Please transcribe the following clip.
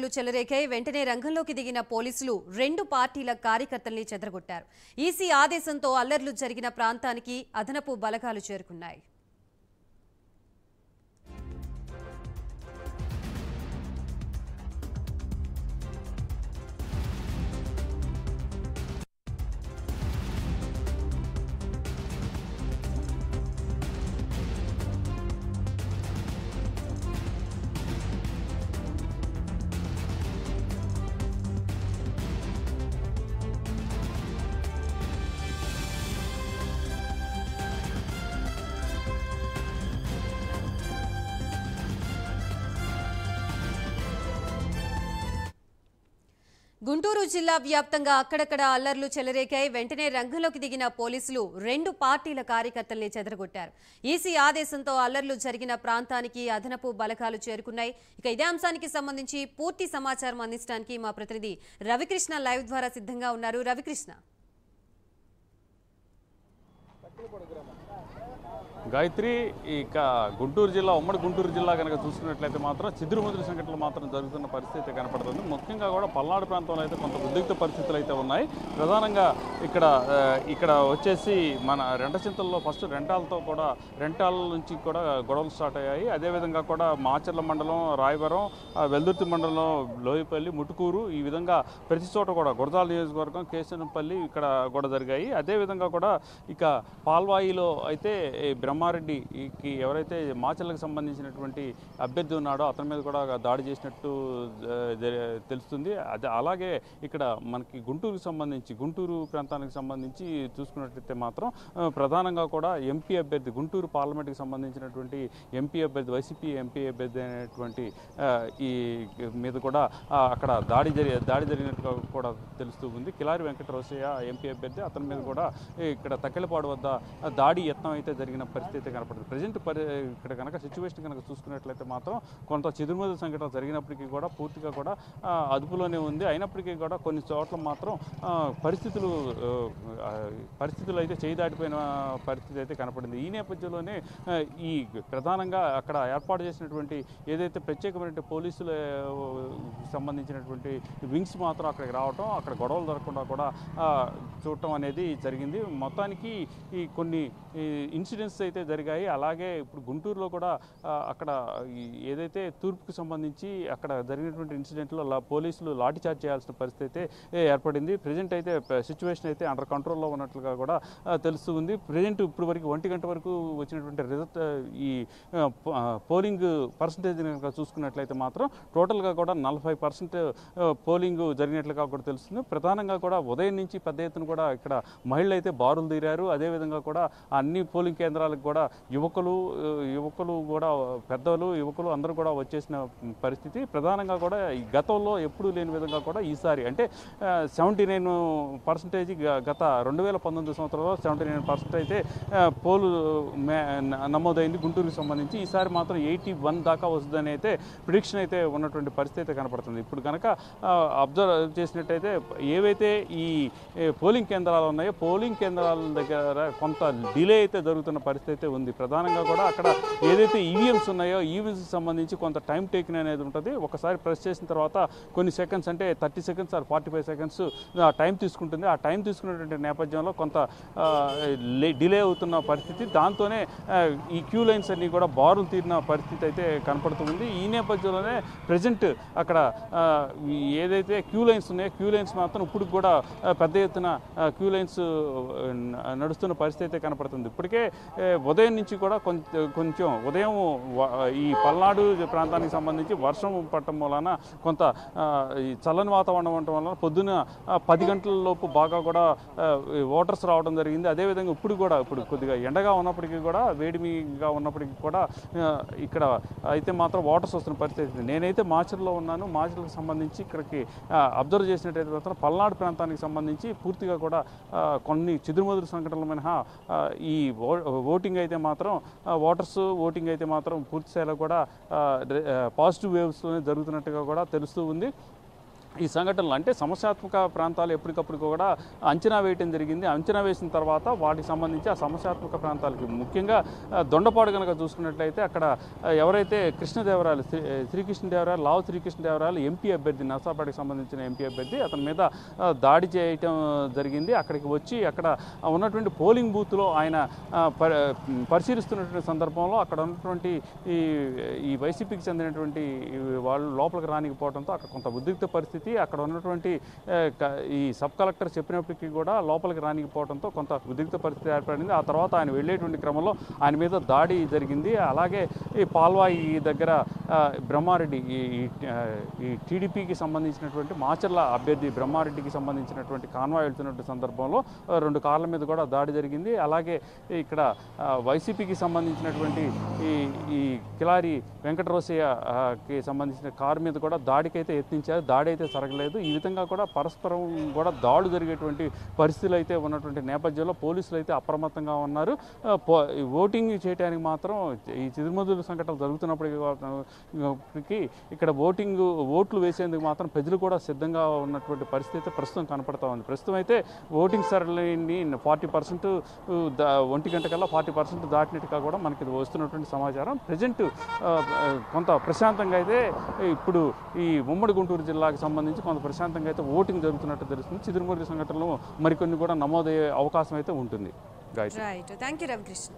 అల్లర్లు చెలరేకాయి వెంటనే రంగంలోకి దిగిన పోలీసులు రెండు పార్టీల కార్యకర్తల్ని చెదరగొట్టారు. ఈసీ ఆదేశంతో అల్లర్లు జరిగిన ప్రాంతానికి అదనపు బలగాలు చేరుకున్నాయి. గుంటూరు జిల్లా వ్యాప్తంగా అక్కడక్కడ అల్లర్లు చెలరేకాయి వెంటనే రంగంలోకి దిగిన పోలీసులు రెండు పార్టీల కార్యకర్తల్ని చెదరగొట్టారు. ఈసీ ఆదేశంతో అల్లర్లు జరిగిన ప్రాంతానికి అదనపు బలకాలు చేరుకున్నాయి. ఇక ఇదే అంశానికి సంబంధించి పూర్తి సమాచారం అందించడానికి మా ప్రతినిధి రవికృష్ణ లైవ్ ద్వారా సిద్ధంగా ఉన్నారు. రవికృష్ణ. గాయత్రి ఇక గుంటూరు జిల్లా ఉమ్మడి గుంటూరు జిల్లా కనుక చూసుకున్నట్లయితే మాత్రం చిదురుముదురు సంఘటనలు మాత్రం జరుగుతున్న పరిస్థితి కనపడుతుంది. ముఖ్యంగా కూడా పల్నాడు ప్రాంతంలో అయితే కొంత ఉద్రిక్త పరిస్థితులు అయితే ఉన్నాయి. ప్రధానంగా ఇక్కడ ఇక్కడ వచ్చేసి మన రెంటచింతల్లో ఫస్ట్ రెంటాలతో కూడా రెంటాల నుంచి కూడా గొడవలు స్టార్ట్ అయ్యాయి. అదేవిధంగా కూడా మాచర్ల మండలం రాయవరం వెల్దుర్తి మండలం లోయపల్లి ముటుకూరు ఈ విధంగా ప్రతి చోట కూడా గురజాల నియోజకవర్గం కేశనంపల్లి ఇక్కడ కూడా జరిగాయి. అదేవిధంగా కూడా ఇక పాల్వాయిలో అయితే బ్రహ్మ బ్రహ్మారెడ్డికి ఎవరైతే మాచర్లకు సంబంధించినటువంటి అభ్యర్థి ఉన్నాడో అతని మీద కూడా దాడి చేసినట్టు తెలుస్తుంది. అదే అలాగే ఇక్కడ మనకి గుంటూరుకు సంబంధించి గుంటూరు ప్రాంతానికి సంబంధించి చూసుకున్నట్లయితే మాత్రం ప్రధానంగా కూడా ఎంపీ అభ్యర్థి గుంటూరు పార్లమెంట్కి సంబంధించినటువంటి ఎంపీ అభ్యర్థి వైసీపీ ఎంపీ అభ్యర్థి అనేటువంటి ఈ మీద కూడా అక్కడ దాడి జరి దాడి జరిగినట్టుగా కూడా తెలుస్తూ ఉంది. కిలారి వెంకట రోసయ్య ఎంపీ అభ్యర్థి అతని మీద కూడా ఇక్కడ తక్కెలపాడు వద్ద దాడి యత్నం అయితే జరిగిన పరిస్థితి కనపడుతుంది. ప్రజెంట్ పరి ఇక్కడ కనుక సిచ్యువేషన్ కనుక చూసుకున్నట్లయితే మాత్రం కొంత చిదురుమదు సంఘటన జరిగినప్పటికీ కూడా పూర్తిగా కూడా అదుపులోనే ఉంది. అయినప్పటికీ కూడా కొన్ని చోట్ల మాత్రం పరిస్థితులు పరిస్థితులు అయితే చేయి దాటిపోయిన పరిస్థితి అయితే కనపడింది. ఈ నేపథ్యంలోనే ఈ ప్రధానంగా అక్కడ ఏర్పాటు చేసినటువంటి ఏదైతే ప్రత్యేకమైన పోలీసులు సంబంధించినటువంటి వింగ్స్ మాత్రం అక్కడికి రావటం అక్కడ గొడవలు జరగకుండా కూడా చూడటం అనేది జరిగింది. మొత్తానికి ఈ కొన్ని ఇన్సిడెంట్స్ అయితే జరిగాయి. అలాగే ఇప్పుడు గుంటూరులో కూడా అక్కడ ఏదైతే తూర్పుకు సంబంధించి అక్కడ జరిగినటువంటి ఇన్సిడెంట్లో పోలీసులు లాఠీ చార్జ్ చేయాల్సిన పరిస్థితి అయితే ఏర్పడింది. ప్రజెంట్ అయితే సిచ్యువేషన్ అయితే అండర్ కంట్రోల్లో ఉన్నట్లుగా కూడా తెలుస్తుంది తెలుస్తూ ఉంది. ప్రజెంట్ ఇప్పుడు వరకు ఒంటి గంట వరకు వచ్చినటువంటి రిజల్ట్ ఈ పోలింగ్ పర్సంటేజ్ కనుక చూసుకున్నట్లయితే మాత్రం టోటల్గా కూడా నలభై పర్సెంట్ పోలింగ్ జరిగినట్లుగా కూడా తెలుస్తుంది. ప్రధానంగా కూడా ఉదయం నుంచి పెద్ద ఎత్తున కూడా ఇక్కడ మహిళలు అయితే బారులు తీరారు. అదేవిధంగా కూడా అన్ని పోలింగ్ కేంద్రాలకు కూడా యువకులు యువకులు కూడా పెద్దలు యువకులు అందరూ కూడా వచ్చేసిన పరిస్థితి. ప్రధానంగా కూడా ఈ గతంలో ఎప్పుడూ లేని విధంగా కూడా ఈసారి అంటే సెవెంటీ నైన్ పర్సెంటేజ్ గత రెండు వేల పంతొమ్మిది సంవత్సరంలో సెవెంటీ నైన్ పర్సెంట్ అయితే పోలు మే- నమోదైంది. గుంటూరుకి సంబంధించి ఈసారి మాత్రం ఎయిటీ వన్ దాకా వస్తుందని అయితే ప్రిడిక్షన్ అయితే ఉన్నటువంటి పరిస్థితి అయితే కనపడుతుంది. ఇప్పుడు కనుక అబ్జర్వ్ చేసినట్టయితే ఏవైతే ఈ పోలింగ్ కేంద్రాలు ఉన్నాయో పోలింగ్ కేంద్రాల దగ్గర కొంత డిలే అయితే జరుగుతున్న పరిస్థితి అయితే ఉంది. ప్రధానంగా కూడా అక్కడ ఏదైతే ఈవీఎంస్ ఉన్నాయో ఈవీఎంస్ సంబంధించి కొంత టైం టేకింగ్ అనేది ఉంటుంది. ఒకసారి ప్రెస్ చేసిన తర్వాత కొన్ని సెకండ్స్ అంటే thirty seconds or forty five seconds ఆ టైం తీసుకుంటుంది. ఆ టైం తీసుకున్నటువంటి నేపథ్యంలో కొంత డిలే అవుతున్న పరిస్థితి. దాంతోనే ఈ క్యూ లైన్స్ అన్ని కూడా బారులు తీరిన పరిస్థితి అయితే కనపడుతుంది ఈ నేపథ్యంలోనే ప్రజెంట్ అక్కడ ఏదైతే క్యూ లైన్స్ ఉన్నాయో క్యూ లైన్స్ మాత్రం ఇప్పుడు కూడా పెద్ద ఎత్తున క్యూ లైన్స్ నడుస్తున్న పరిస్థితి అయితే కనపడుతుంది. ఇప్పటికే ఉదయం నుంచి కూడా కొంచెం కొంచెం ఉదయం ఈ పల్నాడు ప్రాంతానికి సంబంధించి వర్షం పట్టడం వలన కొంత ఈ చల్లని వాతావరణం ఉండటం వలన పొద్దున పది గంటల లోపు బాగా కూడా వాటర్స్ రావడం జరిగింది. అదేవిధంగా ఇప్పుడు కూడా ఇప్పుడు కొద్దిగా ఎండగా ఉన్నప్పటికీ కూడా వేడిమిగా ఉన్నప్పటికీ కూడా ఇక్కడ అయితే మాత్రం వాటర్స్ వస్తున్న పరిస్థితి నేనైతే మాచర్లో ఉన్నాను. మాచర్లకు సంబంధించి ఇక్కడికి అబ్జర్వ్ చేసినట్టయితే మాత్రం పల్నాడు ప్రాంతానికి సంబంధించి పూర్తిగా కూడా కొన్ని చిదురుమదురు సంఘటనలు మినహా ఈ ఓటి ఓటింగ్ అయితే మాత్రం ఓటర్స్ ఓటింగ్ అయితే మాత్రం పూర్తి స్థాయిలో కూడా పాజిటివ్ వేవ్స్లోనే జరుగుతున్నట్టుగా కూడా తెలుస్తూ ఉంది. ఈ సంఘటనలు అంటే సమస్యాత్మక ప్రాంతాలు ఎప్పటికప్పుడు కూడా అంచనా వేయటం జరిగింది. అంచనా వేసిన తర్వాత వాటికి సంబంధించి ఆ సమస్యాత్మక ప్రాంతాలకి ముఖ్యంగా దొండపాడు కనుక చూసుకున్నట్లయితే అక్కడ ఎవరైతే కృష్ణదేవరాయలు శ్రీ శ్రీకృష్ణదేవరాయలు లావు శ్రీకృష్ణదేవరాయలు ఎంపీ అభ్యర్థి నర్సాపాటికి సంబంధించిన ఎంపీ అభ్యర్థి అతని మీద దాడి చేయటం జరిగింది. అక్కడికి వచ్చి అక్కడ ఉన్నటువంటి పోలింగ్ బూత్లో ఆయన పరిశీలిస్తున్నటువంటి సందర్భంలో అక్కడ ఉన్నటువంటి ఈ ఈ వైసీపీకి చెందినటువంటి వాళ్ళు లోపలికి రానికపోవడంతో అక్కడ కొంత ఉద్రిక్త పరిస్థితి అక్కడ ఉన్నటువంటి ఈ సబ్ కలెక్టర్ చెప్పినప్పటికీ కూడా లోపలికి రానికపోవడంతో కొంత ఉద్రిక్త పరిస్థితి ఏర్పడింది. ఆ తర్వాత ఆయన వెళ్ళేటువంటి క్రమంలో ఆయన మీద దాడి జరిగింది. అలాగే ఈ పాల్వాయి దగ్గర బ్రహ్మారెడ్డి ఈ ఈ- టీడీపీకి సంబంధించినటువంటి మాచర్ల అభ్యర్థి బ్రహ్మారెడ్డికి సంబంధించినటువంటి కాన్వాయ్ వెళ్తున్నటువంటి సందర్భంలో రెండు కార్ల మీద కూడా దాడి జరిగింది. అలాగే ఇక్కడ వైసీపీకి సంబంధించినటువంటి ఈ ఈ కిలారి వెంకటరోసయ్యకి కి సంబంధించిన కారు మీద కూడా దాడికైతే యత్నించారు. దాడి అయితే జరగలేదు. ఈ విధంగా కూడా పరస్పరం కూడా దాడులు జరిగేటువంటి పరిస్థితులు అయితే ఉన్నటువంటి నేపథ్యంలో పోలీసులు అయితే అప్రమత్తంగా ఉన్నారు. పో- ఈ ఓటింగ్ చేయడానికి మాత్రం ఈ చిరుమదులు సంఘటనలు జరుగుతున్నప్పటికీ ఇక్కడ ఓటింగ్ ఓట్లు వేసేందుకు మాత్రం ప్రజలు కూడా సిద్ధంగా ఉన్నటువంటి పరిస్థితి ప్రస్తుతం కనపడతా ఉంది. ప్రస్తుతం అయితే ఓటింగ్ సరళిని ఫార్టీ పర్సెంట్ ఒంటి గంట కల్లా ఫార్టీ పర్సెంట్ దాటినట్టుగా కూడా మనకి ఇది వస్తున్నటువంటి సమాచారం. ప్రజెంట్ కొంత ప్రశాంతంగా అయితే ఇప్పుడు ఈ ఉమ్మడి గుంటూరు జిల్లాకు సంబంధించి కొంత ప్రశాంతంగా అయితే ఓటింగ్ జరుగుతున్నట్టు తెలుస్తుంది. చిదురుమూరి సంఘటనలో మరికొన్ని కూడా నమోదయ్యే అవకాశం అయితే ఉంటుంది. Gayatri. Right thank you Ravikrishna